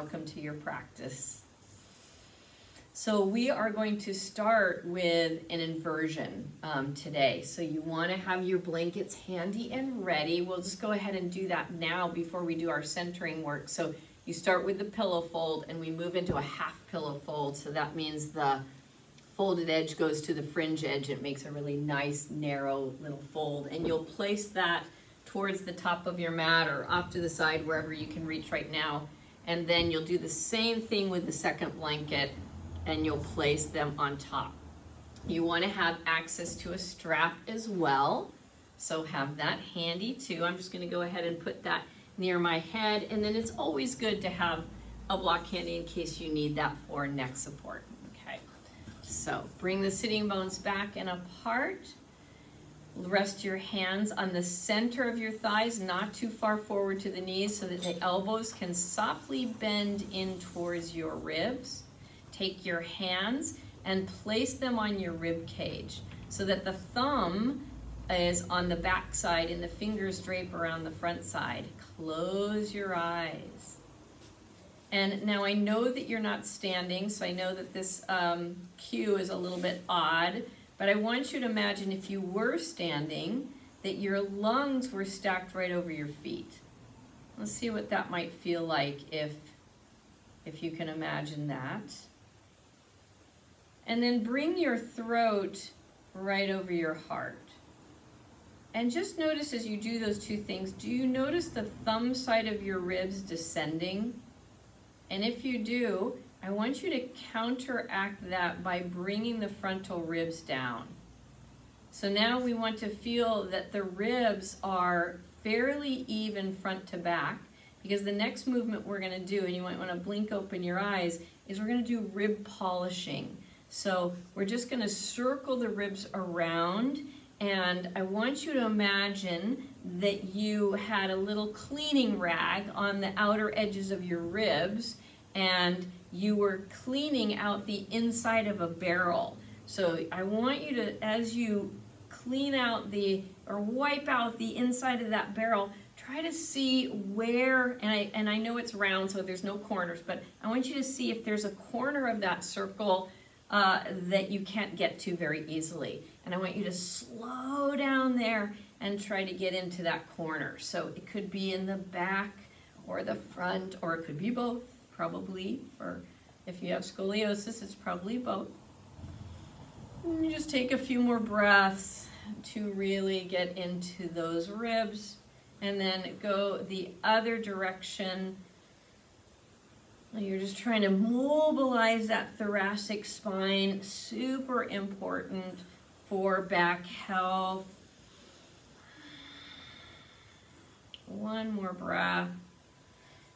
Welcome to your practice. So we are going to start with an inversion um, today. So you want to have your blankets handy and ready. We'll just go ahead and do that now before we do our centering work. So you start with the pillow fold and we move into a half pillow fold. So that means the folded edge goes to the fringe edge. It makes a really nice narrow little fold. And you'll place that towards the top of your mat or off to the side wherever you can reach right now. And then you'll do the same thing with the second blanket and you'll place them on top. You want to have access to a strap as well. So have that handy too. I'm just going to go ahead and put that near my head. And then it's always good to have a block handy in case you need that for neck support. Okay. So bring the sitting bones back and apart. Rest your hands on the center of your thighs, not too far forward to the knees so that the elbows can softly bend in towards your ribs take your hands and place them on your rib cage so that the thumb is on the back side and the fingers drape around the front side. Close your eyes. And now I know that you're not standing, so I know that this um, cue is a little bit odd, but I want you to imagine if you were standing, that your lungs were stacked right over your feet. Let's see what that might feel like if, if you can imagine that. And then bring your throat right over your heart. And just notice as you do those two things, do you notice the thumb side of your ribs descending? And if you do, I want you to counteract that by bringing the frontal ribs down. So now we want to feel that the ribs are fairly even front to back because the next movement we're going to do, and you might want to blink open your eyes, is we're going to do rib polishing. So we're just going to circle the ribs around and I want you to imagine that you had a little cleaning rag on the outer edges of your ribs and you were cleaning out the inside of a barrel. So I want you to, as you clean out the, or wipe out the inside of that barrel, try to see where, and I, and I know it's round so there's no corners, but I want you to see if there's a corner of that circle uh, that you can't get to very easily. And I want you to slow down there and try to get into that corner. So it could be in the back or the front, or it could be both, probably. For if you have scoliosis, it's probably both. And mm, you just take a few more breaths to really get into those ribs and then go the other direction you're just trying to mobilize that thoracic spine, super important for back health. One more breath.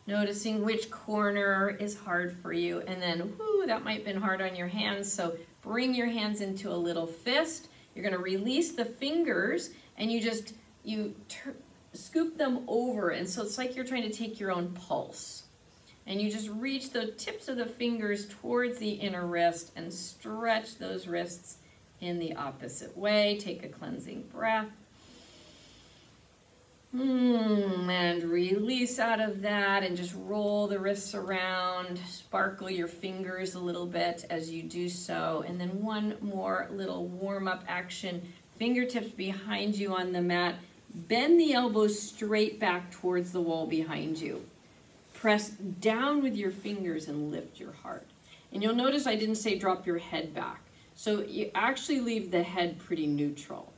Noticing which corner is hard for you. And then, whoo, that might have been hard on your hands. So bring your hands into a little fist. You're gonna release the fingers and you just, you scoop them over. And so it's like you're trying to take your own pulse. And you just reach the tips of the fingers towards the inner wrist and stretch those wrists in the opposite way. Take a cleansing breath. Mm, and release out of that and just roll the wrists around. Sparkle your fingers a little bit as you do so. And then one more little warm-up action. Fingertips behind you on the mat. Bend the elbows straight back towards the wall behind you. Press down with your fingers and lift your heart. And you'll notice I didn't say drop your head back. So you actually leave the head pretty neutral.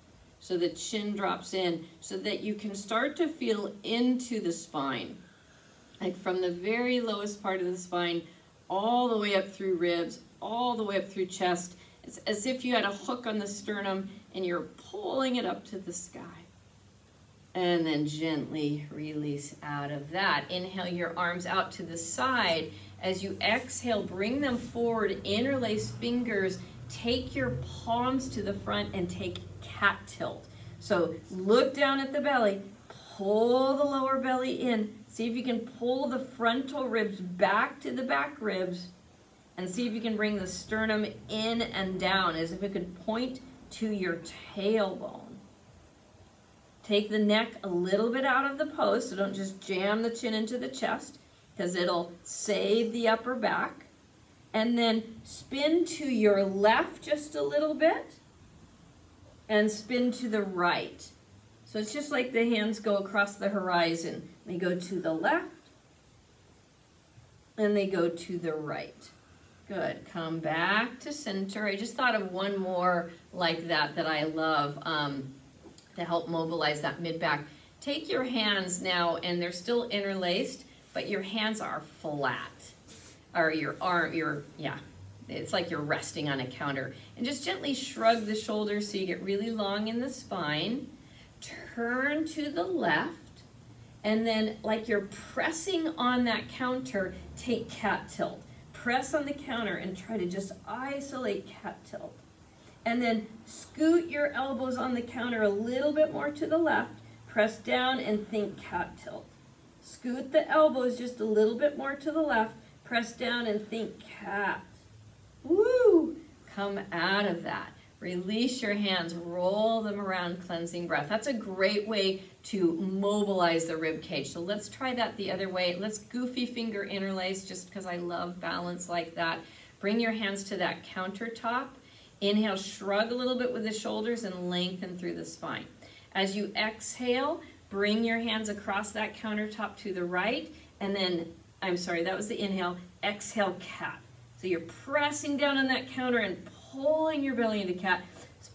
So the chin drops in so that you can start to feel into the spine. Like from the very lowest part of the spine all the way up through ribs, all the way up through chest. It's as if you had a hook on the sternum and you're pulling it up to the sky and then gently release out of that. Inhale your arms out to the side. As you exhale, bring them forward, interlace fingers, take your palms to the front and take cat tilt. So look down at the belly, pull the lower belly in, see if you can pull the frontal ribs back to the back ribs, and see if you can bring the sternum in and down as if it could point to your tailbone. Take the neck a little bit out of the pose, so don't just jam the chin into the chest. because it'll save the upper back. And then spin to your left just a little bit and spin to the right. So it's just like the hands go across the horizon. They go to the left and they go to the right. Good, come back to center. I just thought of one more like that that I love um, to help mobilize that mid-back. Take your hands now, and they're still interlaced, but your hands are flat. Or your arm, your, yeah, it's like you're resting on a counter. And just gently shrug the shoulders so you get really long in the spine. Turn to the left. And then like you're pressing on that counter, take cat tilt press on the counter and try to just isolate cat tilt. And then scoot your elbows on the counter a little bit more to the left, press down and think cat tilt. Scoot the elbows just a little bit more to the left, press down and think cat. Woo! Come out of that. Release your hands, roll them around, cleansing breath. That's a great way to mobilize the rib cage. So let's try that the other way. Let's goofy finger interlace just because I love balance like that. Bring your hands to that countertop. Inhale, shrug a little bit with the shoulders and lengthen through the spine. As you exhale, bring your hands across that countertop to the right and then, I'm sorry, that was the inhale, exhale cat. So you're pressing down on that counter and pulling your belly into cat.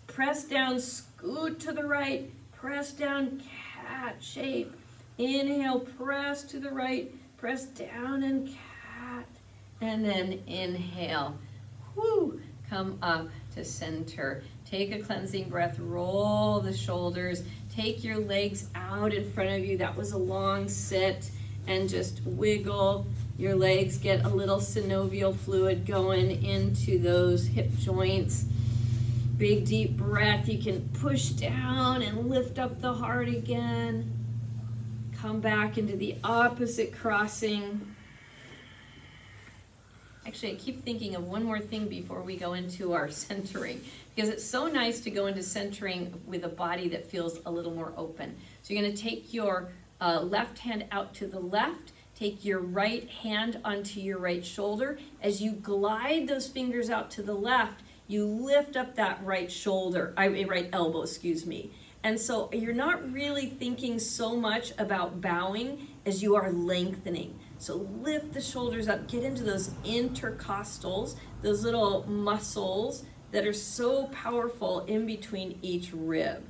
Press down, scoot to the right, press down, cat shape. Inhale, press to the right, press down and cat. And then inhale, whoo, come up to center. Take a cleansing breath, roll the shoulders, take your legs out in front of you. That was a long sit and just wiggle your legs, get a little synovial fluid going into those hip joints. Big deep breath. You can push down and lift up the heart again. Come back into the opposite crossing. Actually, I keep thinking of one more thing before we go into our centering because it's so nice to go into centering with a body that feels a little more open. So you're going to take your uh, left hand out to the left Take your right hand onto your right shoulder. As you glide those fingers out to the left, you lift up that right shoulder, I mean, right elbow, excuse me. And so you're not really thinking so much about bowing as you are lengthening. So lift the shoulders up, get into those intercostals, those little muscles that are so powerful in between each rib.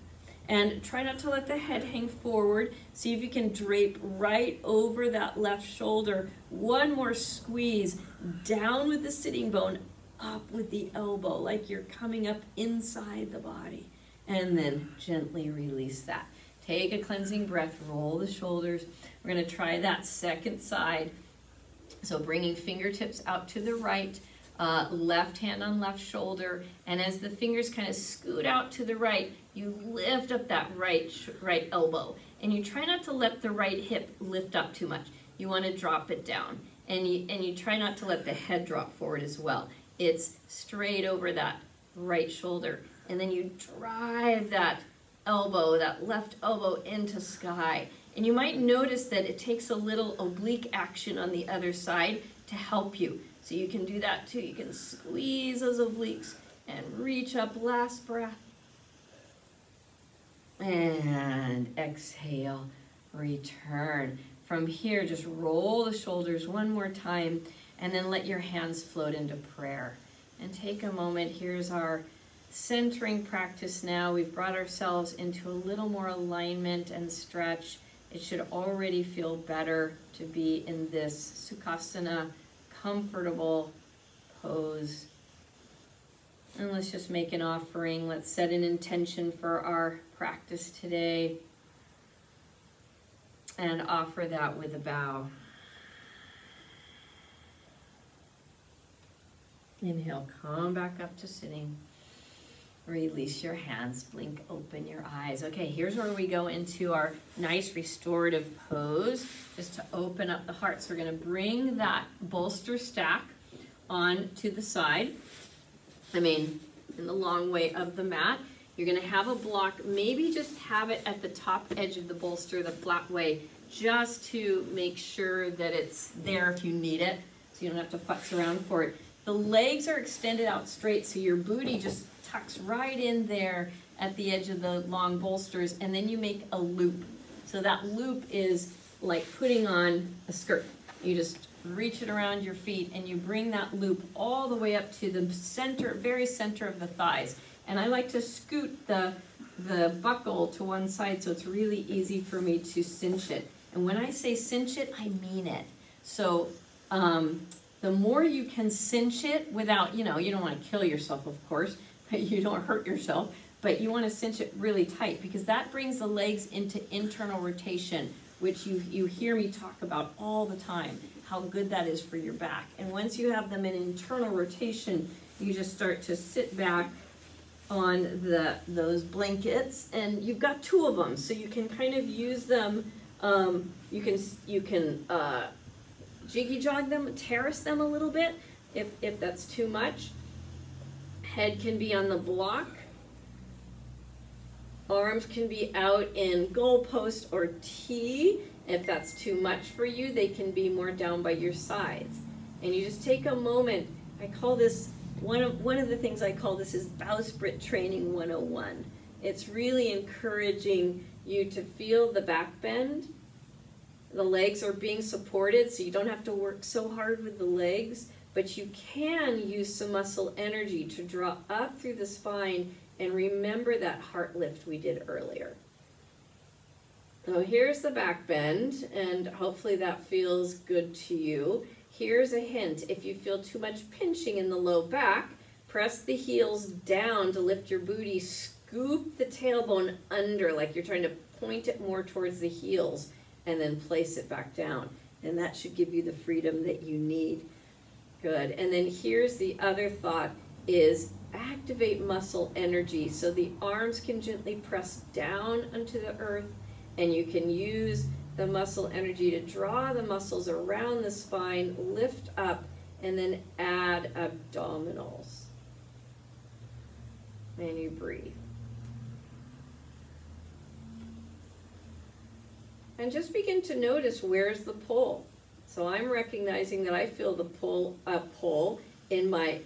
And try not to let the head hang forward. See if you can drape right over that left shoulder. One more squeeze. Down with the sitting bone, up with the elbow, like you're coming up inside the body. And then gently release that. Take a cleansing breath, roll the shoulders. We're gonna try that second side. So bringing fingertips out to the right, uh, left hand on left shoulder, and as the fingers kind of scoot out to the right, you lift up that right, right elbow, and you try not to let the right hip lift up too much. You want to drop it down, and you, and you try not to let the head drop forward as well. It's straight over that right shoulder, and then you drive that elbow, that left elbow into sky. And you might notice that it takes a little oblique action on the other side to help you. So you can do that too. You can squeeze those obliques and reach up. Last breath. And exhale, return. From here, just roll the shoulders one more time and then let your hands float into prayer. And take a moment. Here's our centering practice now. We've brought ourselves into a little more alignment and stretch. It should already feel better to be in this Sukhasana comfortable pose. And let's just make an offering. Let's set an intention for our practice today and offer that with a bow. Inhale, come back up to sitting. Release your hands, blink open your eyes. Okay, here's where we go into our nice restorative pose, just to open up the heart. So we're gonna bring that bolster stack on to the side. I mean, in the long way of the mat. You're gonna have a block, maybe just have it at the top edge of the bolster the flat way just to make sure that it's there if you need it, so you don't have to futz around for it. The legs are extended out straight, so your booty just tucks right in there at the edge of the long bolsters, and then you make a loop. So that loop is like putting on a skirt. You just reach it around your feet and you bring that loop all the way up to the center, very center of the thighs. And I like to scoot the, the buckle to one side so it's really easy for me to cinch it. And when I say cinch it, I mean it. So um, the more you can cinch it without, you know, you don't want to kill yourself, of course, but you don't hurt yourself, but you want to cinch it really tight because that brings the legs into internal rotation, which you, you hear me talk about all the time, how good that is for your back. And once you have them in internal rotation, you just start to sit back on the those blankets and you've got two of them so you can kind of use them um, you can you can uh, jiggy jog them terrace them a little bit if, if that's too much. Head can be on the block. Arms can be out in goalpost or T if that's too much for you they can be more down by your sides. And you just take a moment I call this one of, one of the things I call this is Bowspring training 101. It's really encouraging you to feel the back bend. The legs are being supported, so you don't have to work so hard with the legs, but you can use some muscle energy to draw up through the spine and remember that heart lift we did earlier. So here's the back bend, and hopefully that feels good to you. Here's a hint. If you feel too much pinching in the low back, press the heels down to lift your booty. Scoop the tailbone under like you're trying to point it more towards the heels and then place it back down. And that should give you the freedom that you need. Good. And then here's the other thought is activate muscle energy. So the arms can gently press down onto the earth and you can use the muscle energy to draw the muscles around the spine, lift up, and then add abdominals. And you breathe. And just begin to notice where's the pull. So I'm recognizing that I feel the pull, uh, pull in my,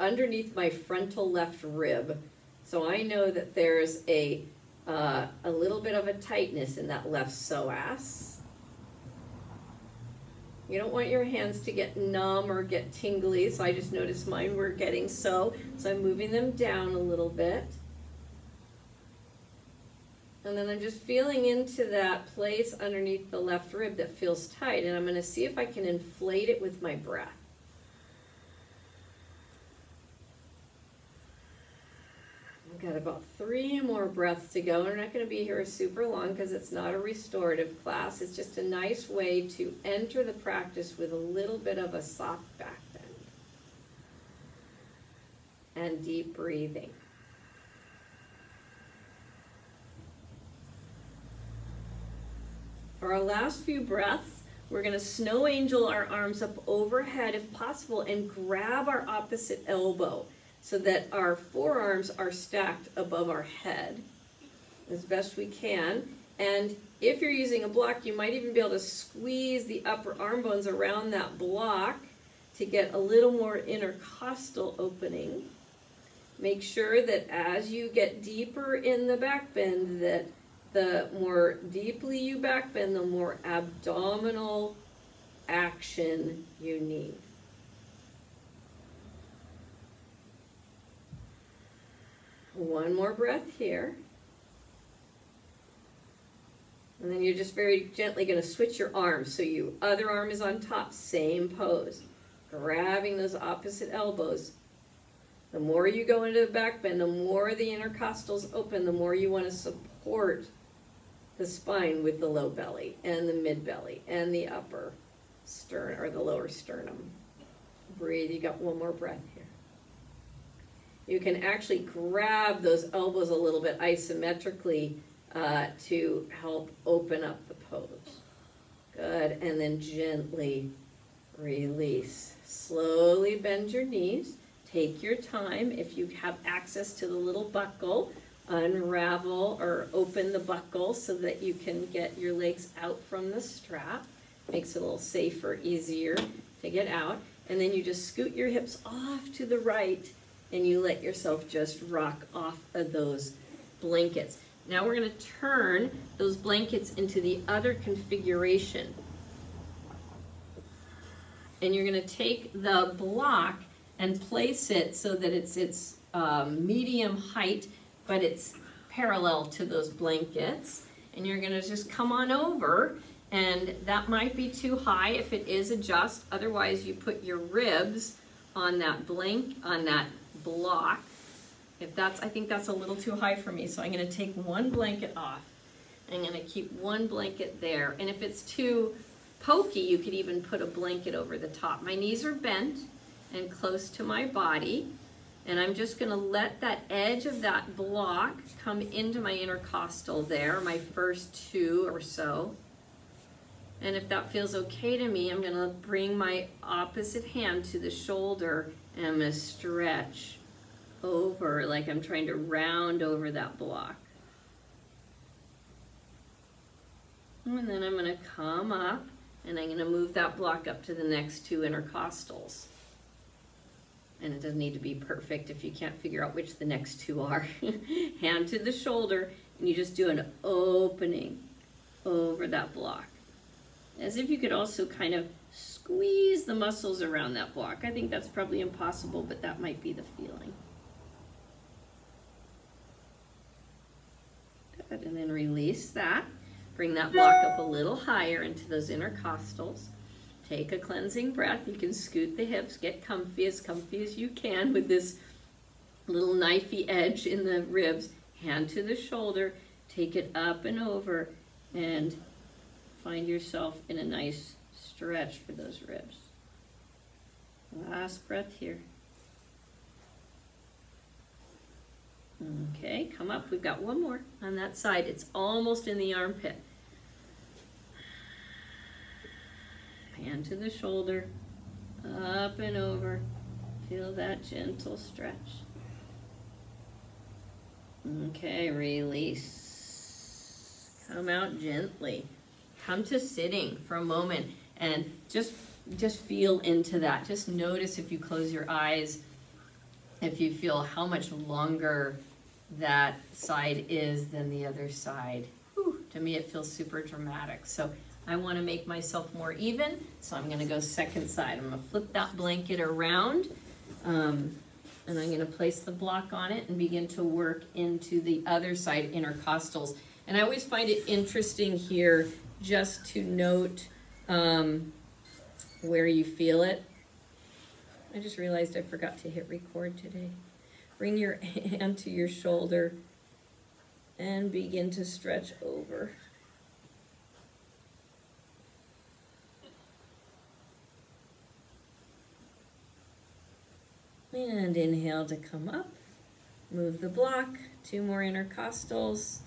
underneath my frontal left rib. So I know that there's a uh, a little bit of a tightness in that left psoas. You don't want your hands to get numb or get tingly, so I just noticed mine were getting so. So I'm moving them down a little bit. And then I'm just feeling into that place underneath the left rib that feels tight, and I'm going to see if I can inflate it with my breath. Got about three more breaths to go. We're not going to be here super long because it's not a restorative class. It's just a nice way to enter the practice with a little bit of a soft back bend. And deep breathing. For our last few breaths, we're going to snow angel our arms up overhead if possible and grab our opposite elbow so that our forearms are stacked above our head as best we can. And if you're using a block, you might even be able to squeeze the upper arm bones around that block to get a little more intercostal opening. Make sure that as you get deeper in the back bend, that the more deeply you back bend, the more abdominal action you need. One more breath here. And then you're just very gently going to switch your arms. So you other arm is on top, same pose. Grabbing those opposite elbows. The more you go into the back bend, the more the intercostals open, the more you want to support the spine with the low belly and the mid belly and the upper sternum or the lower sternum. Breathe, you got one more breath here you can actually grab those elbows a little bit isometrically uh, to help open up the pose. Good, and then gently release. Slowly bend your knees. Take your time. If you have access to the little buckle unravel or open the buckle so that you can get your legs out from the strap. Makes it a little safer, easier to get out. And then you just scoot your hips off to the right and you let yourself just rock off of those blankets. Now we're gonna turn those blankets into the other configuration. And you're gonna take the block and place it so that it's, it's um, medium height, but it's parallel to those blankets. And you're gonna just come on over and that might be too high. If it is, adjust. Otherwise, you put your ribs on that blank, on that block. If that's, I think that's a little too high for me, so I'm gonna take one blanket off. I'm gonna keep one blanket there. And if it's too pokey, you could even put a blanket over the top. My knees are bent and close to my body. And I'm just gonna let that edge of that block come into my intercostal there, my first two or so. And if that feels okay to me, I'm gonna bring my opposite hand to the shoulder I'm gonna stretch over like I'm trying to round over that block. And then I'm gonna come up and I'm gonna move that block up to the next two intercostals. And it doesn't need to be perfect if you can't figure out which the next two are. Hand to the shoulder and you just do an opening over that block as if you could also kind of squeeze the muscles around that block. I think that's probably impossible, but that might be the feeling. Good, and then release that. Bring that block up a little higher into those intercostals. Take a cleansing breath. You can scoot the hips, get comfy, as comfy as you can with this little knifey edge in the ribs. Hand to the shoulder, take it up and over, and find yourself in a nice stretch for those ribs. Last breath here. Okay, come up. We've got one more on that side. It's almost in the armpit. Hand to the shoulder, up and over. Feel that gentle stretch. Okay, release. Come out gently come to sitting for a moment and just just feel into that. Just notice if you close your eyes, if you feel how much longer that side is than the other side. Whew, to me, it feels super dramatic. So I want to make myself more even, so I'm going to go second side. I'm going to flip that blanket around, um, and I'm going to place the block on it and begin to work into the other side intercostals. And I always find it interesting here just to note um, where you feel it. I just realized I forgot to hit record today. Bring your hand to your shoulder and begin to stretch over. And inhale to come up. Move the block, two more intercostals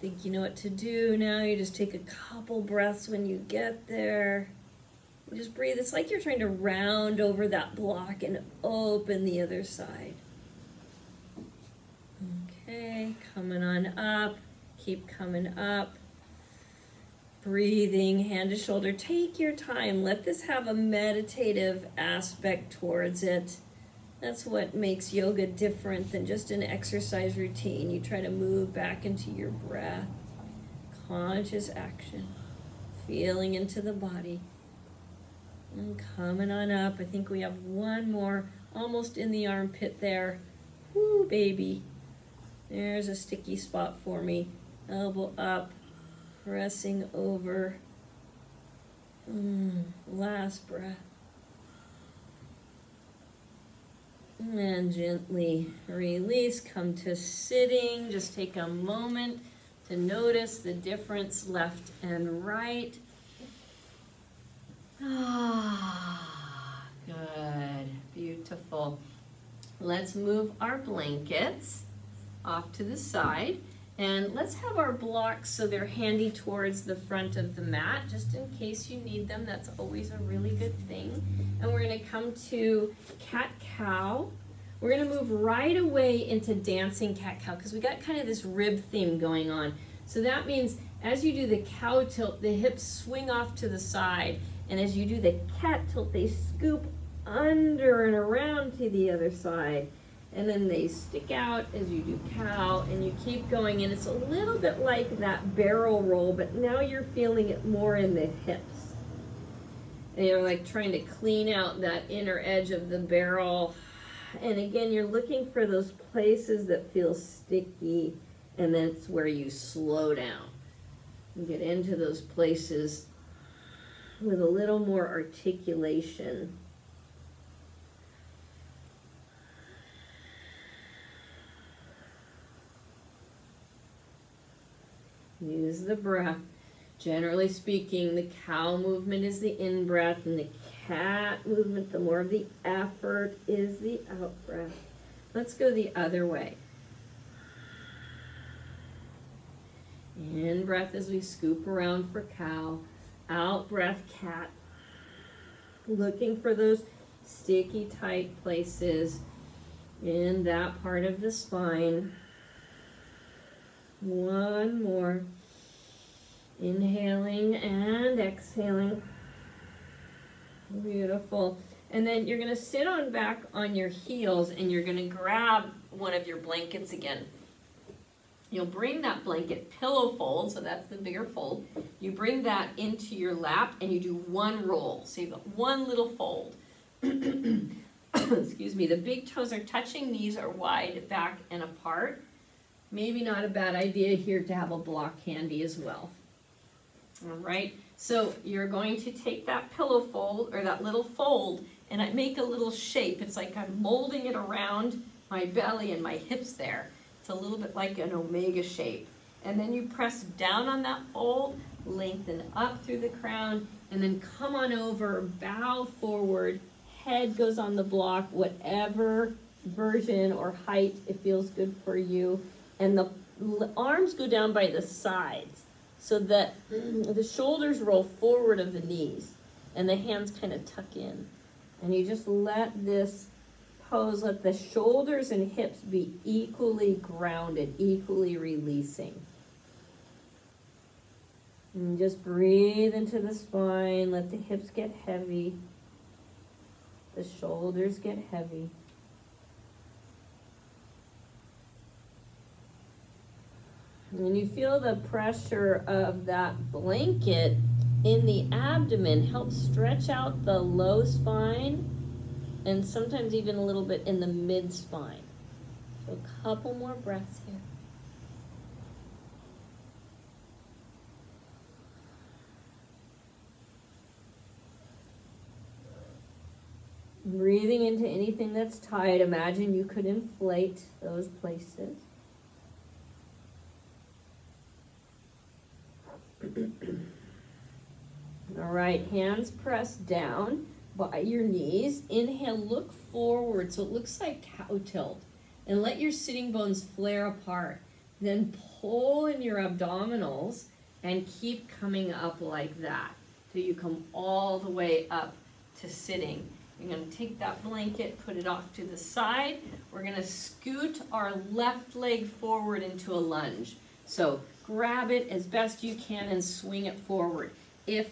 think you know what to do now. You just take a couple breaths when you get there. just breathe. It's like you're trying to round over that block and open the other side. Okay, coming on up. Keep coming up. Breathing, hand to shoulder. Take your time. Let this have a meditative aspect towards it. That's what makes yoga different than just an exercise routine. You try to move back into your breath, conscious action, feeling into the body. And coming on up. I think we have one more almost in the armpit there. Whoo, baby. There's a sticky spot for me. Elbow up, pressing over. Mm, last breath. And gently release, come to sitting. Just take a moment to notice the difference left and right. Ah, good, beautiful. Let's move our blankets off to the side. And let's have our blocks so they're handy towards the front of the mat, just in case you need them. That's always a really good thing. And we're gonna come to cat-cow We're gonna move right away into dancing cat-cow because we got kind of this rib theme going on. So that means as you do the cow tilt, the hips swing off to the side. And as you do the cat tilt, they scoop under and around to the other side. And then they stick out as you do cow and you keep going. And it's a little bit like that barrel roll, but now you're feeling it more in the hips. And you're like trying to clean out that inner edge of the barrel. And again, you're looking for those places that feel sticky and that's where you slow down. and get into those places with a little more articulation. Use the breath. Generally speaking, the cow movement is the in-breath and the cat movement, the more of the effort is the out-breath. Let's go the other way. In breath as we scoop around for cow. Out breath cat. Looking for those sticky tight places in that part of the spine. One more. Inhaling and exhaling. Beautiful. And then you're going to sit on back on your heels and you're going to grab one of your blankets again. You'll bring that blanket pillow fold, so that's the bigger fold. You bring that into your lap and you do one roll. So you've got one little fold. Excuse me, the big toes are touching, knees are wide back and apart. Maybe not a bad idea here to have a block handy as well. All right, so you're going to take that pillow fold or that little fold and I make a little shape. It's like I'm molding it around my belly and my hips there. It's a little bit like an omega shape. And then you press down on that fold, lengthen up through the crown, and then come on over, bow forward, head goes on the block, whatever version or height it feels good for you. And the arms go down by the sides so that mm, the shoulders roll forward of the knees and the hands kind of tuck in. And you just let this pose, let the shoulders and hips be equally grounded, equally releasing. And just breathe into the spine, let the hips get heavy, the shoulders get heavy. When you feel the pressure of that blanket in the abdomen, help stretch out the low spine and sometimes even a little bit in the mid spine. So a couple more breaths here. Breathing into anything that's tight. Imagine you could inflate those places. All right, hands pressed down by your knees. Inhale, look forward so it looks like cow tilt. And let your sitting bones flare apart. Then pull in your abdominals and keep coming up like that. Till you come all the way up to sitting. You're going to take that blanket, put it off to the side. We're going to scoot our left leg forward into a lunge. So grab it as best you can and swing it forward. If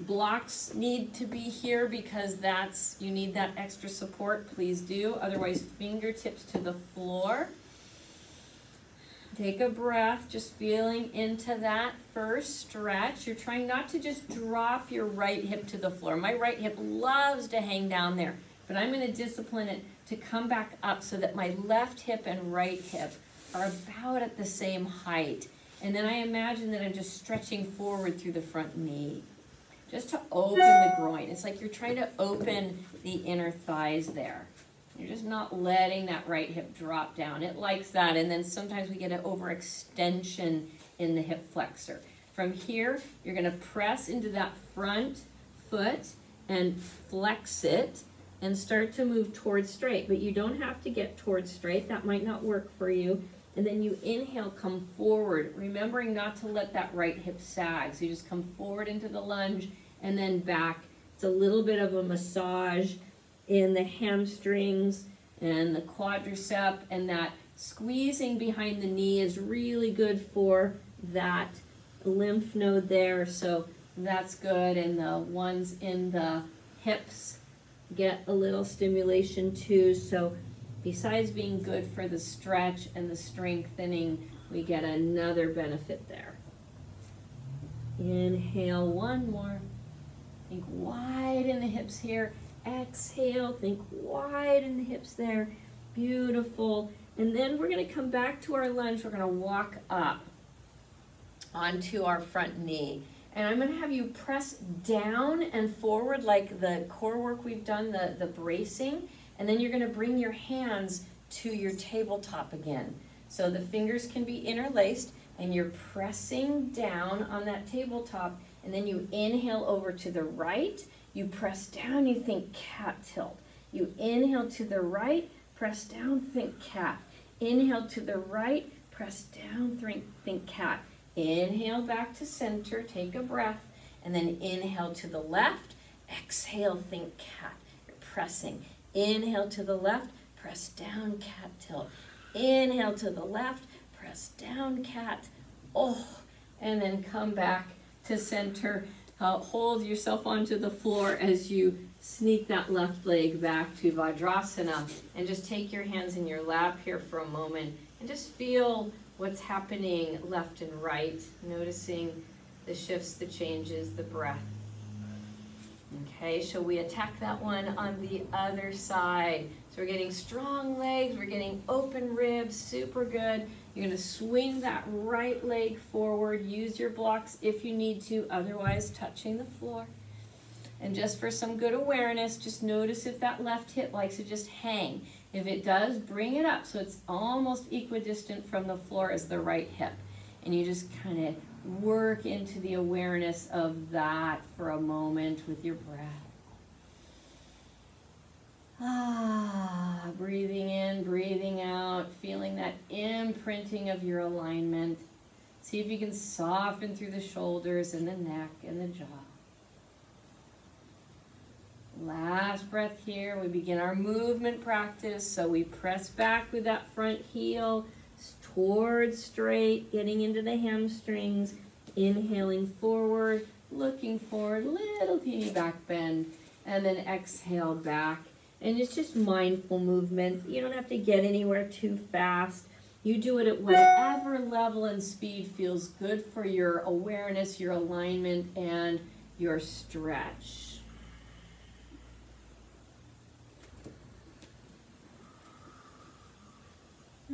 blocks need to be here because that's, you need that extra support, please do. Otherwise, fingertips to the floor. Take a breath, just feeling into that first stretch. You're trying not to just drop your right hip to the floor. My right hip loves to hang down there, but I'm gonna discipline it to come back up so that my left hip and right hip are about at the same height. And then I imagine that I'm just stretching forward through the front knee just to open the groin. It's like you're trying to open the inner thighs there. You're just not letting that right hip drop down. It likes that. And then sometimes we get an overextension in the hip flexor. From here, you're going to press into that front foot and flex it and start to move towards straight. But you don't have to get towards straight. That might not work for you. And then you inhale, come forward, remembering not to let that right hip sag. So you just come forward into the lunge and then back. It's a little bit of a massage in the hamstrings and the quadricep and that squeezing behind the knee is really good for that lymph node there. So that's good. And the ones in the hips get a little stimulation too. So besides being good for the stretch and the strengthening, we get another benefit there. Inhale one more. Think wide in the hips here. Exhale, think wide in the hips there. Beautiful. And then we're to come back to our lunge. We're to walk up onto our front knee. And I'm to have you press down and forward like the core work we've done, the, the bracing. And then you're going to bring your hands to your tabletop again. So the fingers can be interlaced and you're pressing down on that tabletop and then you inhale over to the right, you press down, you think cat tilt. You inhale to the right, press down, think cat. Inhale to the right, press down, think, think cat. Inhale back to center, take a breath, and then inhale to the left, exhale, think cat. You're pressing. Inhale to the left, press down, cat tilt. Inhale to the left, press down, cat. Oh, and then come back to center. Uh, hold yourself onto the floor as you sneak that left leg back to Vajrasana. And just take your hands in your lap here for a moment and just feel what's happening left and right, noticing the shifts, the changes, the breath. Okay, shall we attack that one on the other side? So we're getting strong legs, we're getting open ribs, super good. You're gonna swing that right leg forward, use your blocks if you need to, otherwise touching the floor. And just for some good awareness, just notice if that left hip likes to just hang. If it does, bring it up so it's almost equidistant from the floor as the right hip. And you just kind of work into the awareness of that for a moment with your breath. Ah, breathing in, breathing out, feeling that imprinting of your alignment. See if you can soften through the shoulders and the neck and the jaw. Last breath here. We begin our movement practice. So we press back with that front heel towards straight, getting into the hamstrings, inhaling forward, looking forward, little teeny back bend, and then exhale back. And it's just mindful movement. You don't have to get anywhere too fast. You do it at whatever level and speed feels good for your awareness, your alignment, and your stretch.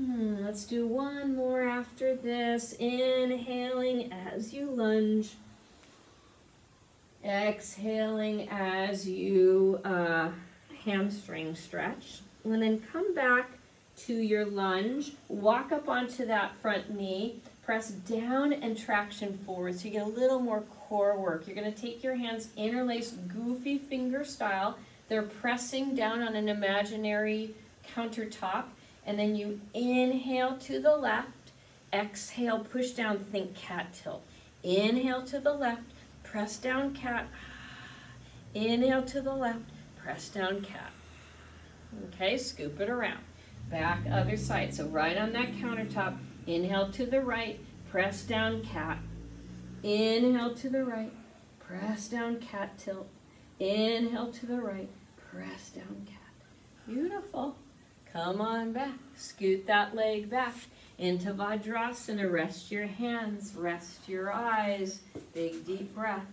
Hmm, let's do one more after this. Inhaling as you lunge. Exhaling as you uh, hamstring stretch. And then come back to your lunge. Walk up onto that front knee. Press down and traction forward so you get a little more core work. You're going to take your hands interlaced goofy finger style. They're pressing down on an imaginary countertop and then you inhale to the left, exhale, push down, think cat tilt. Inhale to the left, press down cat. Inhale to the left, press down cat. Okay, scoop it around. Back other side. So right on that countertop, inhale to the right, press down cat. Inhale to the right, press down cat tilt. Inhale to the right, press down cat. Beautiful. Come on back. Scoot that leg back into Vajrasana. Rest your hands. Rest your eyes. Big deep breath.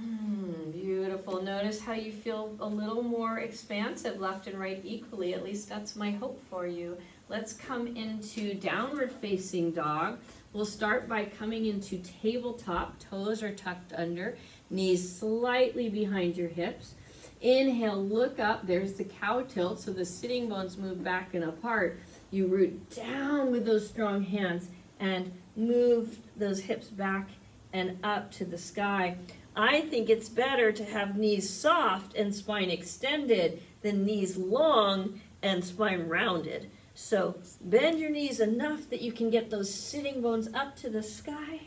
Hmm, beautiful. Notice how you feel a little more expansive left and right equally. At least that's my hope for you. Let's come into downward facing dog. We'll start by coming into tabletop. Toes are tucked under. Knees slightly behind your hips. Inhale, look up. There's the cow tilt. So the sitting bones move back and apart. You root down with those strong hands and move those hips back and up to the sky. I think it's better to have knees soft and spine extended than knees long and spine rounded. So bend your knees enough that you can get those sitting bones up to the sky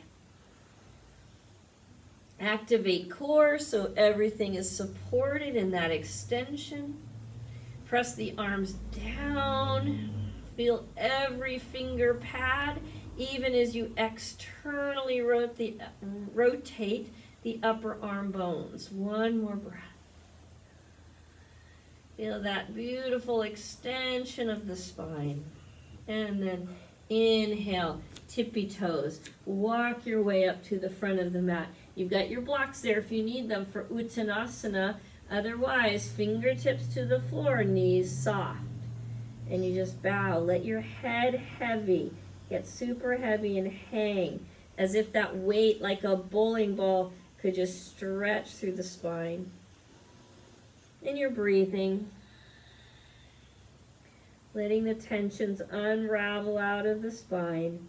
Activate core so everything is supported in that extension. Press the arms down. Feel every finger pad, even as you externally rotate the, rotate the upper arm bones. One more breath. Feel that beautiful extension of the spine. And then inhale, tippy toes. Walk your way up to the front of the mat. You've got your blocks there if you need them for Uttanasana. Otherwise, fingertips to the floor, knees soft. And you just bow. Let your head heavy. Get super heavy and hang as if that weight, like a bowling ball, could just stretch through the spine. And you're breathing. Letting the tensions unravel out of the spine,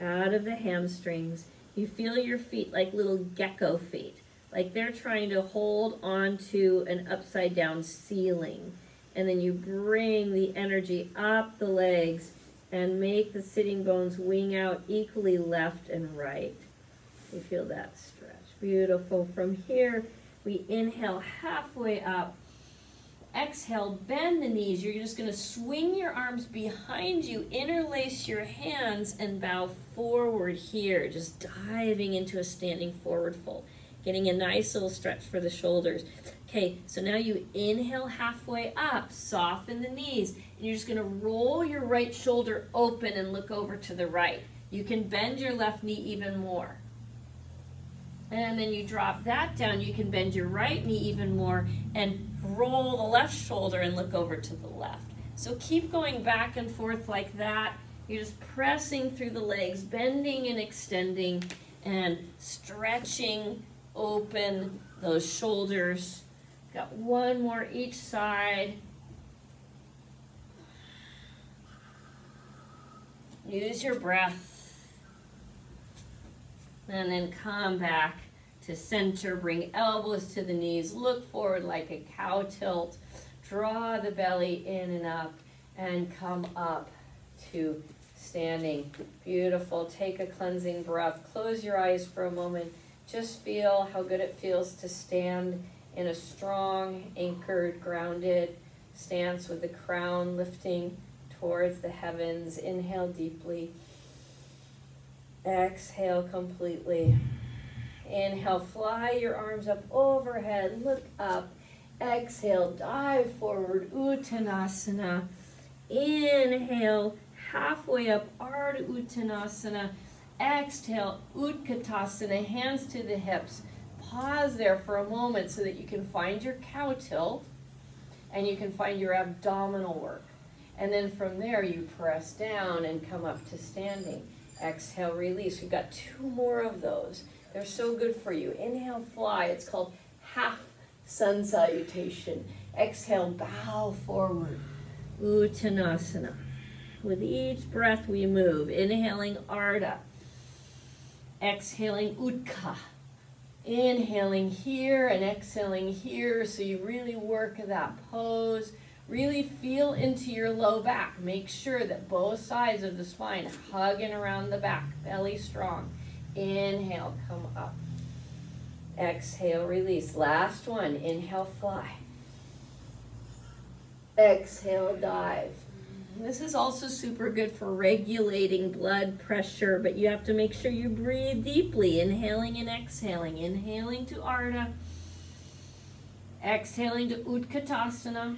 out of the hamstrings. You feel your feet like little gecko feet, like they're trying to hold on to an upside down ceiling. And then you bring the energy up the legs and make the sitting bones wing out equally left and right. You feel that stretch. Beautiful. From here, we inhale halfway up. Exhale, bend the knees. You're just going to swing your arms behind you, interlace your hands, and bow forward here. Just diving into a standing forward fold. Getting a nice little stretch for the shoulders. Okay, so now you inhale halfway up, soften the knees, and you're just gonna roll your right shoulder open and look over to the right. You can bend your left knee even more. And then you drop that down, you can bend your right knee even more and roll the left shoulder and look over to the left. So keep going back and forth like that. You're just pressing through the legs, bending and extending and stretching open those shoulders Got one more each side. Use your breath. And then come back to center. Bring elbows to the knees. Look forward like a cow tilt. Draw the belly in and up. And come up to standing. Beautiful. Take a cleansing breath. Close your eyes for a moment. Just feel how good it feels to stand in a strong, anchored, grounded stance with the crown lifting towards the heavens. Inhale deeply. Exhale completely. Inhale, fly your arms up overhead, look up. Exhale, dive forward, Uttanasana. Inhale, halfway up, Ardha Uttanasana. Exhale, Utkatasana, hands to the hips pause there for a moment so that you can find your cow tilt and you can find your abdominal work. And then from there, you press down and come up to standing. Exhale, release. We've got two more of those. They're so good for you. Inhale, fly. It's called half sun salutation. Exhale, bow forward. Uttanasana. With each breath, we move. Inhaling, Ardha. Exhaling, Utka. Inhaling here and exhaling here so you really work that pose. Really feel into your low back. Make sure that both sides of the spine hugging around the back, belly strong. Inhale, come up. Exhale, release. Last one. Inhale, fly. Exhale, dive. This is also super good for regulating blood pressure, but you have to make sure you breathe deeply, inhaling and exhaling. Inhaling to Ardha, exhaling to Utkatasana.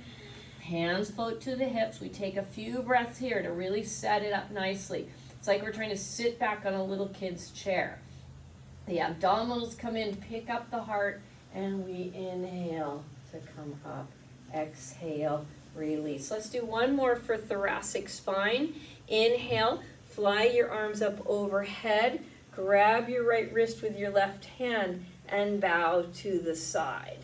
Hands float to the hips. We take a few breaths here to really set it up nicely. It's like we're trying to sit back on a little kid's chair. The abdominals come in, pick up the heart, and we inhale to come up. Exhale release. Let's do one more for thoracic spine. Inhale, fly your arms up overhead, grab your right wrist with your left hand, and bow to the side.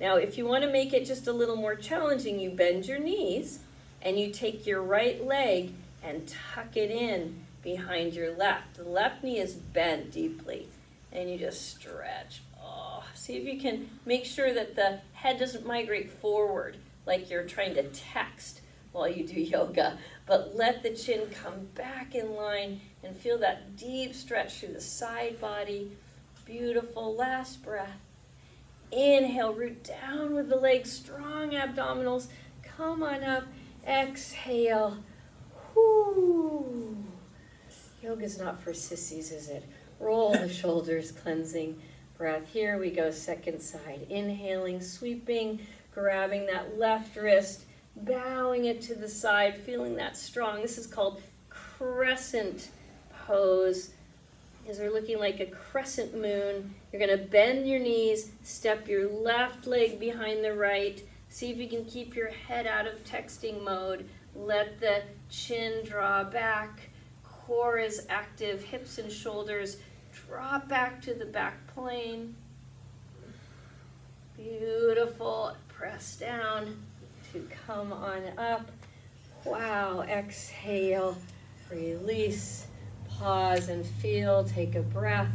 Now, if you want to make it just a little more challenging, you bend your knees and you take your right leg and tuck it in behind your left. The left knee is bent deeply and you just stretch. Oh, see if you can make sure that the head doesn't migrate forward like you're trying to text while you do yoga, but let the chin come back in line and feel that deep stretch through the side body. Beautiful. Last breath. Inhale, root down with the legs, strong abdominals. come on up. Exhale. Whoo. Yoga's not for sissies, is it? Roll the shoulders, cleansing breath. Here we go, second side. Inhaling, sweeping, grabbing that left wrist, bowing it to the side, feeling that strong. This is called crescent pose. As we're looking like a crescent moon, you're to bend your knees, step your left leg behind the right. See if you can keep your head out of texting mode. Let the chin draw back. Core is active, hips and shoulders drop back to the back plane. Beautiful. Press down to come on up. Wow. Exhale. Release. Pause and feel. Take a breath.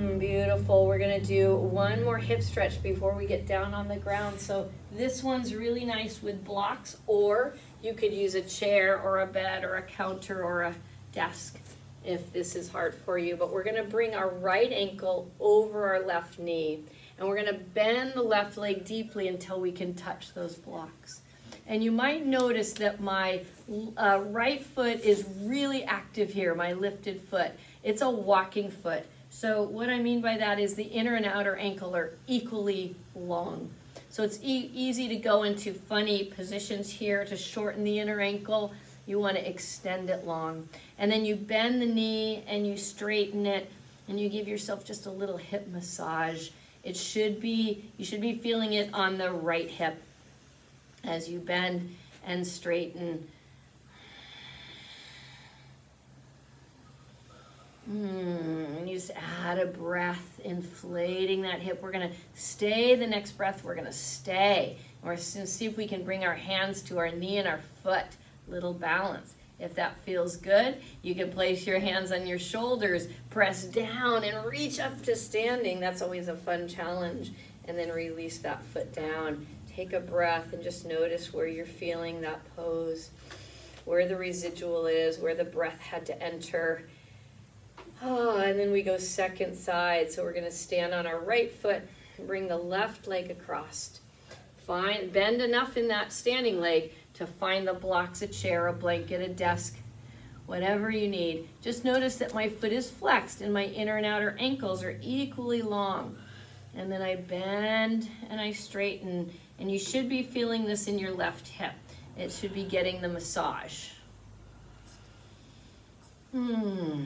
Mm, beautiful. We're going to do one more hip stretch before we get down on the ground. So this one's really nice with blocks, or you could use a chair or a bed or a counter or a desk if this is hard for you. But we're going to bring our right ankle over our left knee. And we're going to bend the left leg deeply until we can touch those blocks. And you might notice that my uh, right foot is really active here, my lifted foot. It's a walking foot. So what I mean by that is the inner and outer ankle are equally long. So it's e easy to go into funny positions here to shorten the inner ankle. You want to extend it long. And then you bend the knee and you straighten it and you give yourself just a little hip massage. It should be, you should be feeling it on the right hip as you bend and straighten. Mm, and you just add a breath, inflating that hip. We're gonna stay the next breath, we're gonna stay. We're gonna see if we can bring our hands to our knee and our foot, little balance. If that feels good, you can place your hands on your shoulders, press down and reach up to standing. That's always a fun challenge. And then release that foot down. Take a breath and just notice where you're feeling that pose, where the residual is, where the breath had to enter. Oh, and then we go second side. So we're going to stand on our right foot and bring the left leg across. Find, bend enough in that standing leg to find the blocks, a chair, a blanket, a desk, whatever you need. Just notice that my foot is flexed and my inner and outer ankles are equally long. And then I bend and I straighten. And you should be feeling this in your left hip. It should be getting the massage. Hmm.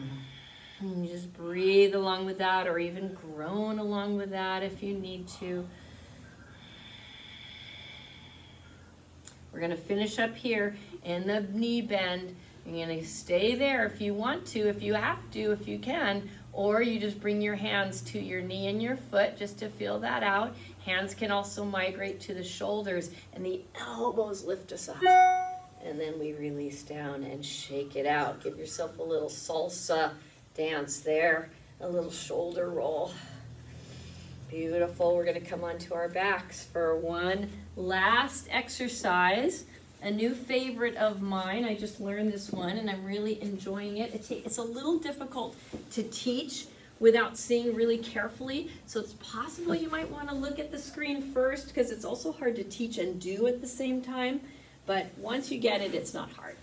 And you just breathe along with that or even groan along with that if you need to. We're gonna finish up here in the knee bend. You're gonna stay there if you want to, if you have to, if you can, or you just bring your hands to your knee and your foot just to feel that out. Hands can also migrate to the shoulders and the elbows lift us up. And then we release down and shake it out. Give yourself a little salsa dance there, a little shoulder roll. Beautiful. We're going to come onto our backs for one last exercise. A new favorite of mine. I just learned this one and I'm really enjoying it. It's a little difficult to teach without seeing really carefully. So it's possible you might want to look at the screen first because it's also hard to teach and do at the same time. But once you get it, it's not hard.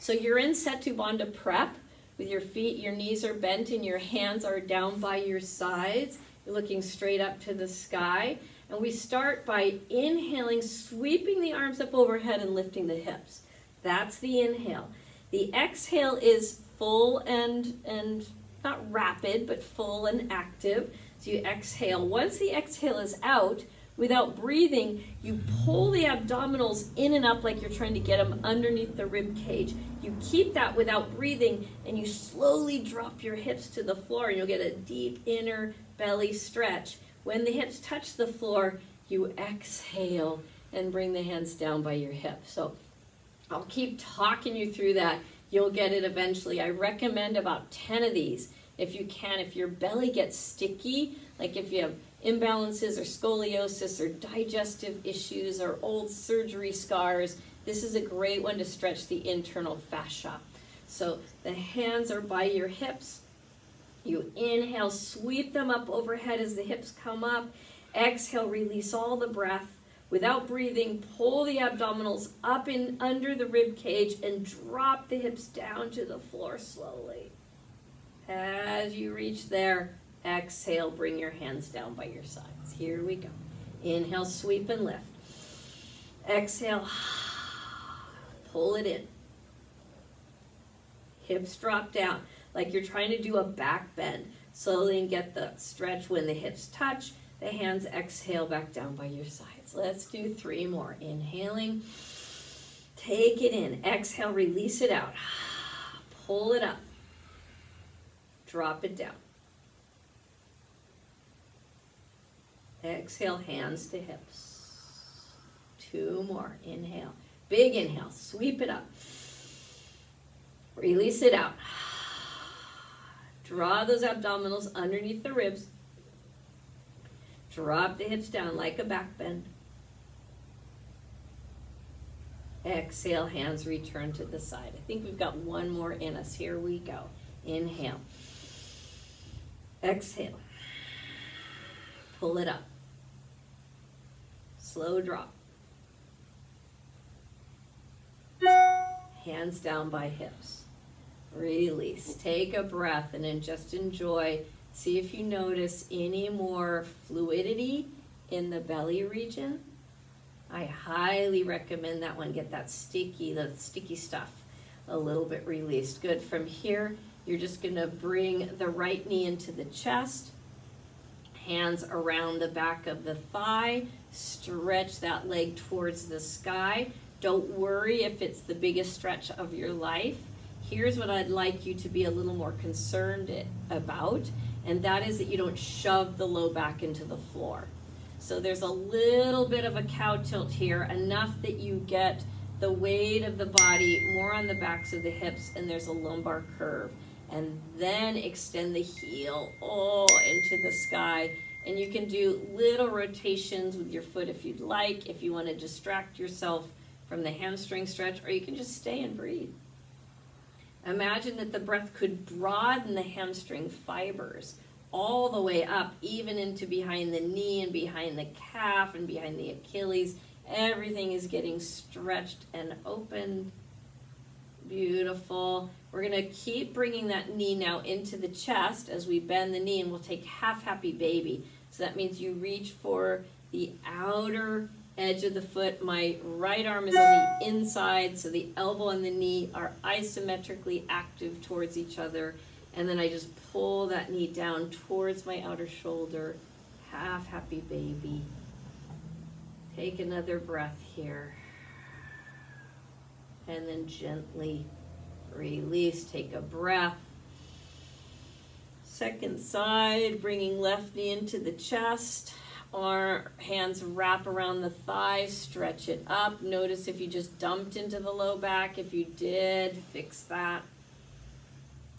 So you're in Setu Bandha prep with your feet, your knees are bent and your hands are down by your sides. You're looking straight up to the sky. And we start by inhaling, sweeping the arms up overhead and lifting the hips. That's the inhale. The exhale is full and, and not rapid, but full and active. So you exhale. Once the exhale is out, without breathing, you pull the abdominals in and up like you're trying to get them underneath the rib cage. You keep that without breathing, and you slowly drop your hips to the floor, and you'll get a deep inner belly stretch. When the hips touch the floor, you exhale and bring the hands down by your hips. So I'll keep talking you through that. You'll get it eventually. I recommend about 10 of these if you can. If your belly gets sticky, like if you have imbalances or scoliosis or digestive issues or old surgery scars, this is a great one to stretch the internal fascia. So the hands are by your hips, you inhale, sweep them up overhead as the hips come up. Exhale, release all the breath. Without breathing, pull the abdominals up in under the rib cage and drop the hips down to the floor slowly. As you reach there, exhale, bring your hands down by your sides. Here we go. Inhale, sweep and lift. Exhale, pull it in. Hips drop down like you're trying to do a back bend. Slowly and get the stretch when the hips touch. The hands exhale back down by your sides. Let's do three more. Inhaling, take it in. Exhale, release it out. Pull it up. Drop it down. Exhale, hands to hips. Two more. Inhale. Big inhale. Sweep it up. Release it out. Draw those abdominals underneath the ribs. Drop the hips down like a back bend. Exhale, hands return to the side. I think we've got one more in us. Here we go. Inhale. Exhale. Pull it up. Slow drop. Hands down by hips. Release. Take a breath and then just enjoy. See if you notice any more fluidity in the belly region. I highly recommend that one. Get that sticky, the sticky stuff a little bit released. Good. From here, you're just going to bring the right knee into the chest, hands around the back of the thigh, stretch that leg towards the sky. Don't worry if it's the biggest stretch of your life. Here's what I'd like you to be a little more concerned about, and that is that you don't shove the low back into the floor. So there's a little bit of a cow tilt here, enough that you get the weight of the body more on the backs of the hips, and there's a lumbar curve and then extend the heel oh into the sky and you can do little rotations with your foot if you'd like if you want to distract yourself from the hamstring stretch or you can just stay and breathe. Imagine that the breath could broaden the hamstring fibers all the way up even into behind the knee and behind the calf and behind the achilles. Everything is getting stretched and opened beautiful. We're going to keep bringing that knee now into the chest as we bend the knee and we'll take half happy baby. So that means you reach for the outer edge of the foot. My right arm is on the inside, so the elbow and the knee are isometrically active towards each other. And then I just pull that knee down towards my outer shoulder. Half happy baby. Take another breath here. And then gently Release, take a breath. Second side, bringing left knee into the chest. Our hands wrap around the thighs, stretch it up. Notice if you just dumped into the low back. If you did, fix that.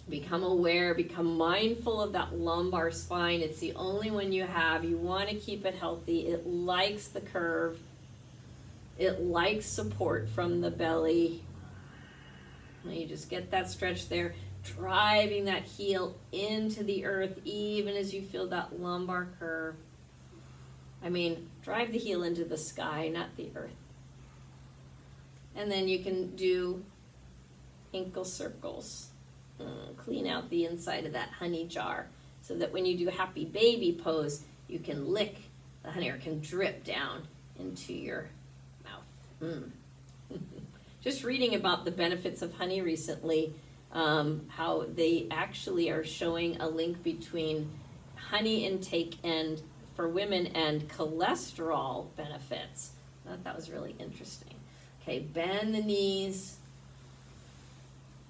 Become aware, become mindful of that lumbar spine. It's the only one you have. You want to keep it healthy. It likes the curve. It likes support from the belly. Now you just get that stretch there, driving that heel into the earth even as you feel that lumbar curve. I mean, drive the heel into the sky, not the earth. And then you can do ankle circles. Mm, clean out the inside of that honey jar so that when you do happy baby pose, you can lick the honey or can drip down into your mouth. Mm. just reading about the benefits of honey recently, um, how they actually are showing a link between honey intake and for women and cholesterol benefits. I thought that was really interesting. Okay, bend the knees.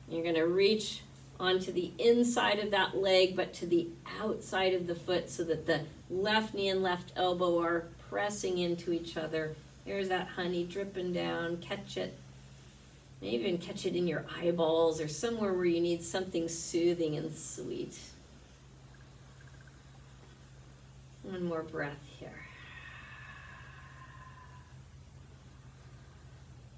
You're going to reach onto the inside of that leg, but to the outside of the foot so that the left knee and left elbow are pressing into each other. There's that honey dripping down. Catch it. Maybe even catch it in your eyeballs or somewhere where you need something soothing and sweet. One more breath here.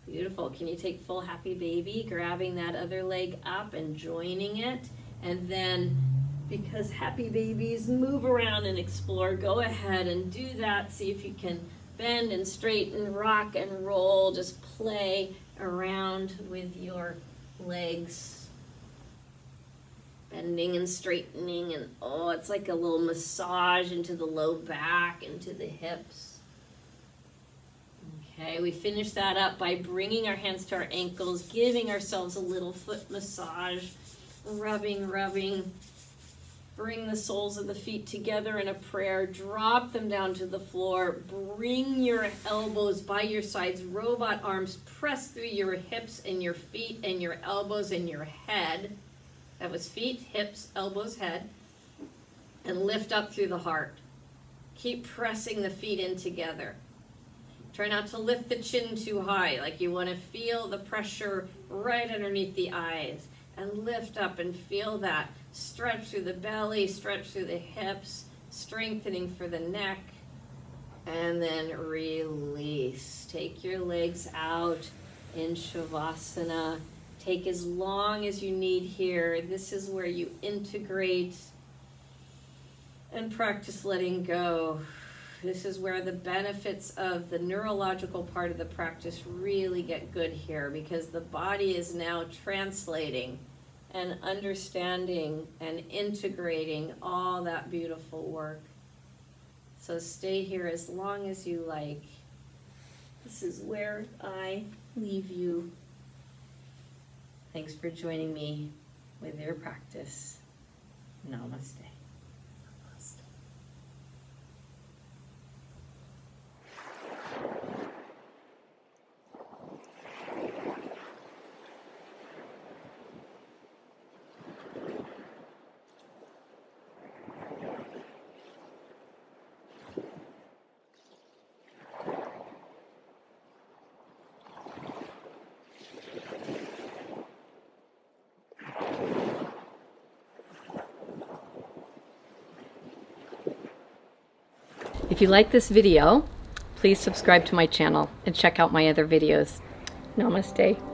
Beautiful. Can you take full happy baby, grabbing that other leg up and joining it? And then, because happy babies move around and explore, go ahead and do that. See if you can bend and straighten, rock and roll, just play around with your legs. Bending and straightening, and oh, it's like a little massage into the low back, into the hips. Okay, we finish that up by bringing our hands to our ankles, giving ourselves a little foot massage, rubbing, rubbing. Bring the soles of the feet together in a prayer. Drop them down to the floor. Bring your elbows by your sides, robot arms. Press through your hips and your feet and your elbows and your head. That was feet, hips, elbows, head. And lift up through the heart. Keep pressing the feet in together. Try not to lift the chin too high, like you want to feel the pressure right underneath the eyes. And lift up and feel that. Stretch through the belly, stretch through the hips, strengthening for the neck. And then release. Take your legs out in Shavasana. Take as long as you need here. This is where you integrate and practice letting go. This is where the benefits of the neurological part of the practice really get good here because the body is now translating and understanding and integrating all that beautiful work. So stay here as long as you like. This is where I leave you. Thanks for joining me with your practice. Namaste. You like this video, please subscribe to my channel and check out my other videos. Namaste.